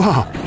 Whoa! Oh, just me.